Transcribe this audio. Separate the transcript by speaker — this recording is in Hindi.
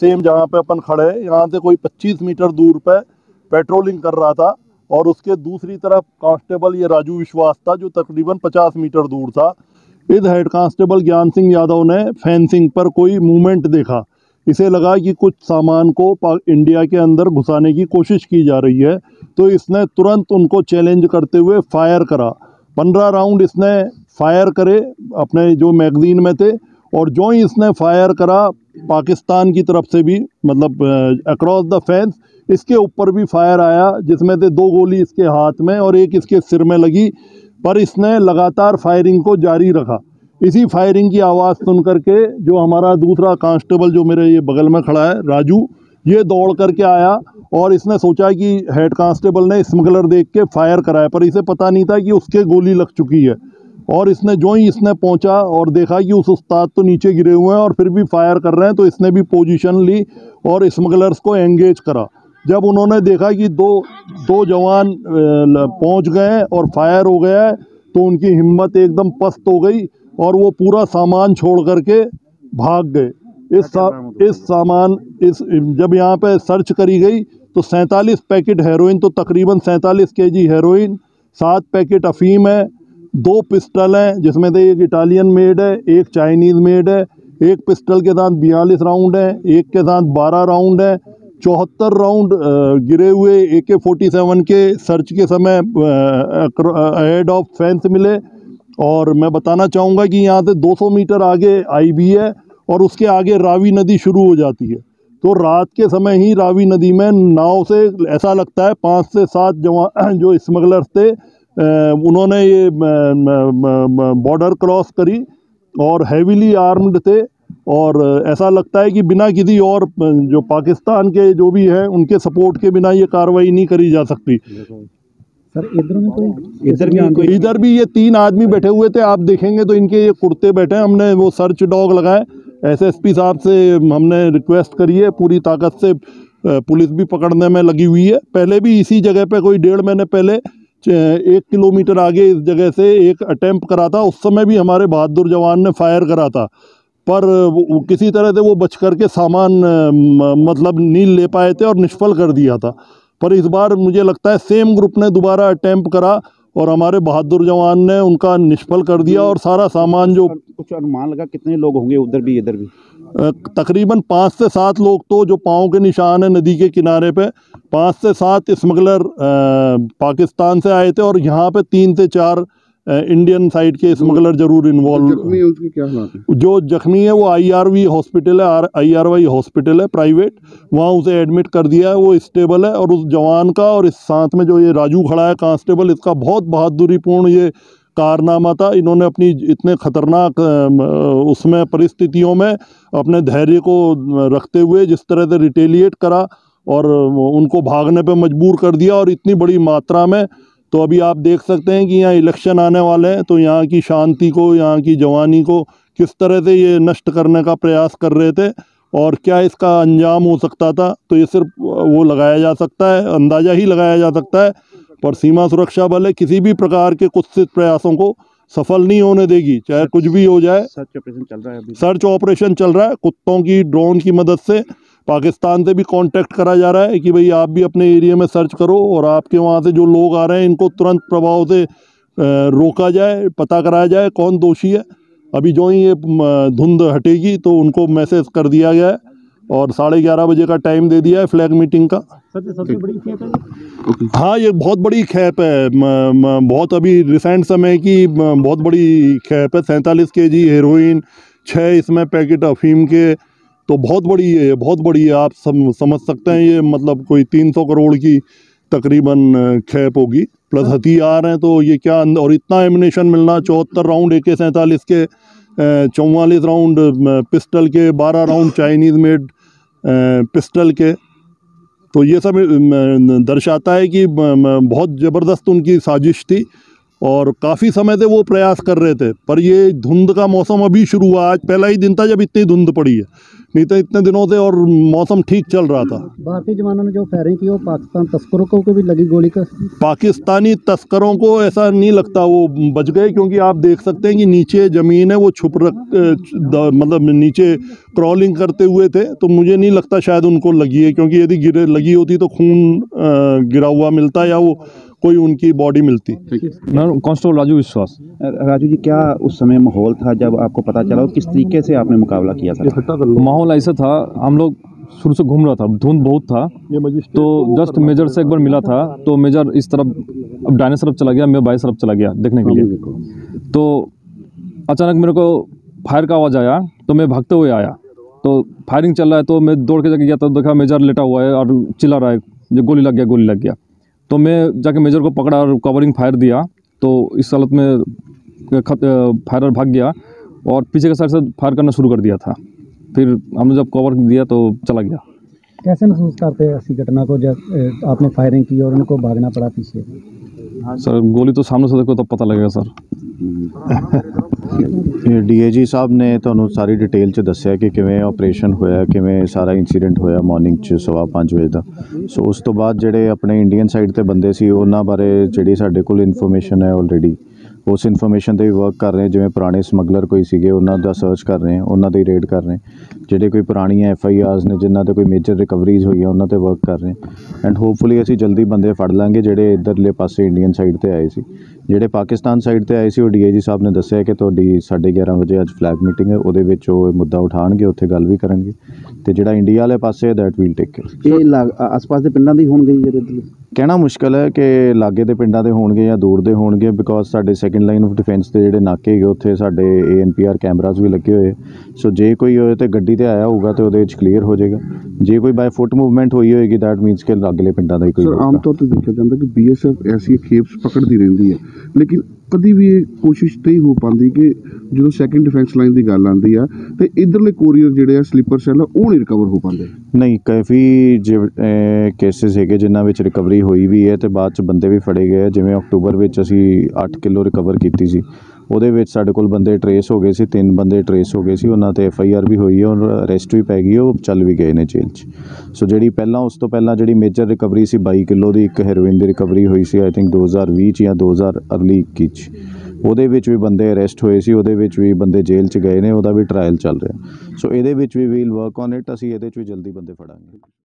Speaker 1: सेम जहाँ पे अपन खड़े हैं, यहाँ से कोई 25 मीटर दूर पे पेट्रोलिंग कर रहा था और उसके दूसरी तरफ़ कांस्टेबल ये राजू विश्वास था जो तकरीबन 50 मीटर दूर था। इस हेड कांस्टेबल ज्ञान सिंह यादव ने फेंसिंग पर कोई मूवमेंट देखा। इसे लगा कि कुछ सामान को इंडिया के अंदर घुसाने की कोशिश की जा रही है तो इसने तुरंत उनको चैलेंज करते हुए फायर करा। पंद्रह राउंड इसने फायर करे, अपने जो मैगजीन में थे और जो ही इसने फायर करा, पाकिस्तान की तरफ़ से भी मतलब अक्रॉस द फेंस इसके ऊपर भी फायर आया, जिसमें से दो गोली इसके हाथ में और एक इसके सिर में लगी, पर इसने लगातार फायरिंग को जारी रखा। इसी फायरिंग की आवाज़ सुन करके जो हमारा दूसरा कांस्टेबल जो मेरे ये बगल में खड़ा है, राजू, ये दौड़ करके आया और इसने सोचा कि हेड कांस्टेबल ने स्मगलर देख के फायर कराया, पर इसे पता नहीं था कि उसके गोली लग चुकी है। और इसने जो ही इसने पहुँचा और देखा कि उस उस्ताद तो नीचे गिरे हुए हैं और फिर भी फायर कर रहे हैं तो इसने भी पोजीशन ली और स्मगलर्स को एंगेज करा। जब उन्होंने देखा कि दो दो जवान पहुँच गए हैं और फायर हो गया है तो उनकी हिम्मत एकदम पस्त हो गई और वो पूरा सामान छोड़ करके भाग गए। इस सा, इस सामान इस जब यहाँ पे सर्च करी गई तो सैंतालीस पैकेट हेरोइन तो तकरीबन सैंतालीस केजी हेरोइन सात पैकेट अफीम है दो पिस्टल हैं, जिसमें से एक इटालियन मेड है, एक चाइनीज़ मेड है, एक पिस्टल के साथ बयालीस राउंड है, एक के साथ बारह राउंड है, चौहत्तर राउंड गिरे हुए ए के फोर्टी सेवन के सर्च के समय हेड ऑफ़ फेंस मिले। और मैं बताना चाहूँगा कि यहाँ से 200 मीटर आगे आई भी है और उसके आगे रावी नदी शुरू हो जाती है। तो रात के समय ही रावी नदी में नाव से ऐसा लगता है, पाँच से सात जवान, जो स्मगलर्स थे उन्होंने ये बॉर्डर क्रॉस करी और हैवीली आर्म्ड थे और ऐसा लगता है कि बिना किसी और जो पाकिस्तान के जो भी हैं उनके सपोर्ट के बिना ये कार्रवाई नहीं करी जा सकती।
Speaker 2: सर इधर में कोई इधर भी
Speaker 1: इधर भी ये तीन आदमी बैठे हुए थे आप देखेंगे तो इनके ये कुर्ते बैठे हैं हमने वो सर्च डॉग लगाए एसएसपी साहब से हमने रिक्वेस्ट करी है पूरी ताकत से पुलिस भी पकड़ने में लगी हुई है। पहले भी इसी जगह पे कोई डेढ़ महीने पहले एक किलोमीटर आगे इस जगह से एक अटेम्प्ट करा था। उस समय भी हमारे बहादुर जवान ने फायर करा था। पर किसी तरह से वो बच करके सामान मतलब नील ले पाए थे और निष्फल कर दिया था। पर इस बार मुझे लगता है सेम ग्रुप ने दोबारा अटेम्प्ट करा और हमारे बहादुर जवान ने उनका निष्फल कर दिया और सारा सामान जो
Speaker 2: कुछ अनुमान लगा कितने लोग होंगे उधर भी इधर भी?
Speaker 1: तकरीबन पाँच से सात लोग तो जो पाँव के निशान है नदी के किनारे पे पाँच से सात स्मगलर पाकिस्तान से आए थे और यहाँ पे तीन से चार इंडियन साइड के स्मगलर ज़रूर इन्वॉल्व
Speaker 3: जख्मी है हालात है?
Speaker 1: जो जख्मी है वो आईआरवी हॉस्पिटल है or I R Y hospital है प्राइवेट वहाँ उसे एडमिट कर दिया है वो स्टेबल है और उस जवान का और इस साथ में जो ये राजू खड़ा है कांस्टेबल इसका बहुत बहादुरीपूर्ण ये कारनामा था। इन्होंने अपनी इतने खतरनाक उसमें परिस्थितियों में अपने धैर्य को रखते हुए जिस तरह से रिटेलिएट करा और उनको भागने पे मजबूर कर दिया और इतनी बड़ी मात्रा में तो अभी आप देख सकते हैं कि यहाँ इलेक्शन आने वाले हैं तो यहाँ की शांति को, यहाँ की जवानी को किस तरह से ये नष्ट करने का प्रयास कर रहे थे और क्या इसका अंजाम हो सकता था तो ये सिर्फ़ वो लगाया जा सकता है, अंदाज़ा ही लगाया जा सकता है पर सीमा सुरक्षा बल है किसी भी प्रकार के कुत्सित प्रयासों को सफल नहीं होने देगी चाहे कुछ भी हो जाए।
Speaker 2: सर्च ऑपरेशन चल रहा है अभी।
Speaker 1: सर्च ऑपरेशन चल रहा है कुत्तों की ड्रोन की मदद से। पाकिस्तान से भी कांटेक्ट करा जा रहा है कि भाई आप भी अपने एरिया में सर्च करो और आपके वहाँ से जो लोग आ रहे हैं इनको तुरंत प्रभाव से रोका जाए पता कराया जाए कौन दोषी है। अभी जो ही ये धुंध हटेगी तो उनको मैसेज कर दिया गया है। और साढ़े ग्यारह बजे का टाइम दे दिया है फ्लैग मीटिंग का।
Speaker 2: सबसे बड़ी खेप है
Speaker 1: हाँ ये बहुत बड़ी खैप है। बहुत अभी रिसेंट समय की बहुत बड़ी खैप है। सैंतालीस के जी हेरोइन छः इसमें पैकेट अफीम के। तो बहुत बड़ी है बहुत बड़ी है। आप सम, समझ सकते हैं ये मतलब कोई तीन सौ करोड़ की तकरीबन खैप होगी। प्लस हथियार हैं तो ये क्या और इतना एमिनेशन मिलना चौहत्तर राउंड ए के सैंतालीस के चौवालीस राउंड पिस्टल के बारह राउंड चाइनीज़ मेड पिस्टल के। तो ये सब दर्शाता है कि बहुत ज़बरदस्त उनकी साजिश थी। और काफ़ी समय से वो प्रयास कर रहे थे पर ये धुंध का मौसम अभी शुरू हुआ। आज पहला ही दिन था जब इतनी धुंध पड़ी है नहीं तो इतने दिनों से और मौसम ठीक चल रहा था।
Speaker 2: भारतीय जवानों ने जो फायरिंग की वो पाकिस्तान तस्करों को भी लगी गोली का?
Speaker 1: पाकिस्तानी तस्करों को ऐसा नहीं लगता वो बच गए क्योंकि आप देख सकते हैं कि नीचे ज़मीन है वो छुप रख मतलब नीचे क्रॉलिंग करते हुए थे तो मुझे नहीं लगता शायद उनको लगी है क्योंकि यदि गिरे लगी होती तो खून गिरा हुआ मिलता या वो कोई उनकी बॉडी मिलती।
Speaker 3: कांस्टेबल राजू विश्वास
Speaker 2: राजू जी क्या उस समय माहौल था जब आपको पता चला किस तरीके से आपने मुकाबला किया था?
Speaker 3: माहौल ऐसा था हम लोग शुरू से घूम रहा था धुंध बहुत था। तो जस्ट मेजर से एक बार मिला था तो मेजर इस तरफ़ अब डाइने तरफ़ चला गया मैं बाई तरफ़ चला गया देखने के लिए। तो अचानक मेरे को फायर का आवाज़ आया तो मैं भागते हुए आया। तो फायरिंग चल रहा है तो मैं दौड़ के जाके गया तो देखा मेजर लेटा हुआ है और चिल्ला रहा है जो गोली लग गया गोली लग गया। तो मैं जाके मेजर को पकड़ा और कवरिंग फायर दिया। तो इस हालत में खत फायरर भाग गया और पीछे के साइड से फायर करना शुरू कर दिया था। फिर हमने जब कवर दिया तो चला गया।
Speaker 2: कैसे महसूस करते हैं ऐसी घटना को जब आपने फायरिंग की और उनको भागना पड़ा पीछे?
Speaker 3: हाँ सर गोली तो सामने से देखो तब तो पता लगेगा सर।
Speaker 4: ਡੀਏਜੀ ਸਾਹਿਬ ਨੇ ਤੁਹਾਨੂੰ ਸਾਰੀ ਡਿਟੇਲ ਚ ਦੱਸਿਆ ਕਿ ਕਿਵੇਂ ਆਪਰੇਸ਼ਨ ਹੋਇਆ, ਕਿਵੇਂ ਸਾਰਾ ਇਨਸੀਡੈਂਟ ਹੋਇਆ ਮਾਰਨਿੰਗ ਚ ਸਵਾ ਪੰਜ ਵਜੇ ਦਾ। ਸੋ ਉਸ ਤੋਂ ਬਾਅਦ ਜਿਹੜੇ ਆਪਣੇ ਇੰਡੀਅਨ ਸਾਈਡ ਤੇ ਬੰਦੇ ਸੀ, ਉਹਨਾਂ ਬਾਰੇ ਜਿਹੜੀ ਸਾਡੇ ਕੋਲ ਇਨਫੋਰਮੇਸ਼ਨ ਹੈ ਆਲਰੇਡੀ ਉਸ ਇਨਫੋਰਮੇਸ਼ਨ ਤੇ ਵੀ ਵਰਕ ਕਰ ਰਹੇ। ਜਿਵੇਂ ਪੁਰਾਣੇ ਸਮਗਲਰ ਕੋਈ ਸੀਗੇ ਉਹਨਾਂ ਦਾ ਸਰਚ ਕਰ ਰਹੇ ਉਹਨਾਂ ਦੀ ਰੇਡ ਕਰ ਰਹੇ। ਜਿਹੜੇ ਕੋਈ ਪੁਰਾਣੀਆਂ ਐਫ ਆਈ ਆਰਸ ਨੇ ਜਿਨ੍ਹਾਂ ਤੇ ਕੋਈ ਮੇਜਰ ਰਿਕਵਰੀਜ਼ ਹੋਈਆਂ ਉਹਨਾਂ ਤੇ ਵਰਕ ਕਰ ਰਹੇ ਐਂਡ ਹੋਪਫੁਲੀ ਅਸੀਂ ਜਲਦੀ ਬੰਦੇ ਫੜ ਲਾਂਗੇ ਜਿਹੜੇ ਇੱਧਰਲੇ ਪਾਸੇ ਇੰਡੀਅਨ ਸਾਈਡ ਤੇ ਆਏ ਸੀ ਜਿਹੜੇ ਪਾਕਿਸਤਾਨ ਸਾਈਡ ਤੇ ਆਏ ਸੀ ਉਹ ਡੀਆਈਜੀ ਸਾਹਿਬ ਨੇ ਦੱਸਿਆ ਕਿ ਤੁਹਾਡੀ 11:30 ਵਜੇ ਅੱਜ ਫਲੈਗ ਮੀਟਿੰਗ ਹੈ ਉਹਦੇ ਵਿੱਚ ਉਹ ਮੁੱਦਾ ਉਠਾਣਗੇ ਉੱਥੇ ਗੱਲ ਵੀ ਕਰਨਗੇ ਤੇ ਜਿਹੜਾ ਇੰਡੀਆ ਵਾਲੇ ਪਾਸੇ ਦੈਟ ਵੀਲ ਟੇਕ
Speaker 2: ਇਹ ਆਸ-ਪਾਸ ਦੇ ਪਿੰਡਾਂ ਦੀ ਹੋਣਗੇ ਜਿਹੜੇ
Speaker 4: ਕਹਿਣਾ ਮੁਸ਼ਕਲ ਹੈ ਕਿ ਲਾਗੇ ਦੇ ਪਿੰਡਾਂ ਦੇ ਹੋਣਗੇ ਜਾਂ ਦੂਰ ਦੇ ਹੋਣਗੇ ਬਿਕੋਜ਼ ਸਾਡੇ ਸੈਕੰਡ ਲਾਈਨ ਆਫ ਡਿਫੈਂਸ ਦੇ ਜਿਹੜੇ ਨਾਕੇ ਹੈਗੇ ਉੱਥੇ ਸਾਡੇ ਏਐਨਪੀਆਰ ਕੈਮਰਾਜ਼ ਵੀ ਲੱਗੇ ਹੋਏ ਸੋ ਜੇ ਕੋਈ ਹੋਏ ਤੇ ਗੱਡੀ ਤੇ ਆਇਆ ਹੋਊਗਾ ਤੇ ਉਹਦੇ ਵਿੱਚ ਕਲੀਅਰ ਹੋ ਜਾਏਗਾ। ਜੇ ਕੋਈ ਬਾਈ ਫੁੱਟ ਮੂਵਮੈਂਟ ਹੋਈ ਹੋਏਗੀ ਦੈਟ ਮੀਨਸ ਕਿ ਲਾਗਲੇ ਪਿੰਡਾਂ ਦਾ ਹੀ ਕੋਈ
Speaker 5: ਸਰ। ਆਮ ਤੌਰ ਤੇ ਦੇਖਿਆ ਜਾਂਦਾ ਕਿ ਬੀਐਸਐਫ ਐਸੀ ਖੇਪਸ ਪਕੜਦੀ ਰਹਿੰਦੀ ਹੈ। ਲੇਕਿਨ ਕਦੀ ਵੀ ਇਹ ਕੋਸ਼ਿਸ਼ ਨਹੀਂ ਹੋ ਪਾਉਂਦੀ ਕਿ ਜਦੋਂ ਸੈਕੰਡ ਡਿਫੈਂਸ ਲਾਈਨ ਦੀ ਗੱਲ ਆਉਂਦੀ ਆ, ਤੇ ਇਧਰਲੇ ਕੋਰੀਅਰ ਜਿਹੜੇ ਆ ਸਲੀਪਰ ਸੈੱਲ ਆ, ਉਹ ਨਹੀਂ ਰਿਕਵਰ ਹੋ ਪਾਉਂਦੇ
Speaker 4: ਨਹੀਂ, ਕਾਫੀ ਕੇਸਿਸ ਹੈਗੇ ਜਿਨ੍ਹਾਂ ਵਿੱਚ ਰਿਕਵਰੀ ਹੋਈ ਵੀ ਹੈ ਤੇ ਬਾਅਦ ਚ ਬੰਦੇ ਵੀ ਫੜੇ ਗਏ ਆ। ਜਿਵੇਂ ਅਕਤੂਬਰ ਵਿੱਚ ਅਸੀਂ 8 ਕਿਲੋ ਰਿਕਵਰ ਕੀਤੀ ਸੀ ਉਹਦੇ ਵਿੱਚ ਸਾਡੇ ਕੋਲ ਬੰਦੇ ਟਰੇਸ ਹੋ ਗਏ ਸੀ, ਤਿੰਨ ਬੰਦੇ ਟਰੇਸ ਹੋ ਗਏ ਸੀ, ਉਹਨਾਂ ਤੇ ਐਫ ਆਈ ਆਰ ਵੀ ਹੋਈ ਹੈ, ਔਰ ਅਰੈਸਟ ਵੀ ਪੈ ਗਈ ਉਹ ਚੱਲ ਵੀ ਗਏ ਨੇ ਜੇਲ੍ਹ 'ਚ। ਸੋ ਜਿਹੜੀ ਪਹਿਲਾਂ, ਉਸ ਤੋਂ ਪਹਿਲਾਂ ਜਿਹੜੀ ਮੇਜਰ ਰਿਕਵਰੀ ਸੀ 22 ਕਿਲੋ ਦੀ, ਇੱਕ ਹੈਰੋਇਨ ਦੀ ਰਿਕਵਰੀ ਹੋਈ ਸੀ ਆਈ ਥਿੰਕ 2020 ਚ ਜਾਂ 2000 ਅਰਲੀ 21 ਚ। ਉਹਦੇ ਵਿੱਚ ਵੀ ਬੰਦੇ ਅਰੈਸਟ ਹੋਏ ਸੀ, ਉਹਦੇ ਵਿੱਚ ਵੀ ਬੰਦੇ ਜੇਲ੍ਹ 'ਚ ਗਏ ਨੇ, ਉਹਦਾ ਵੀ ਟ੍ਰਾਇਲ ਚੱਲ ਰਿਹਾ। ਸੋ ਇਹਦੇ ਵਿੱਚ ਵੀ ਵੀਲ ਵਰਕ ਔਨ ਇਟ ਅਸੀਂ ਇਹਦੇ 'ਚ ਵੀ ਜਲਦੀ ਬੰਦੇ ਫੜਾਂਗੇ।